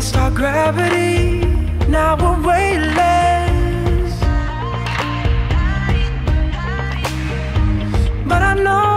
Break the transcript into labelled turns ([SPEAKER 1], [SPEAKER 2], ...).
[SPEAKER 1] lost our gravity, now we're weightless. But I know.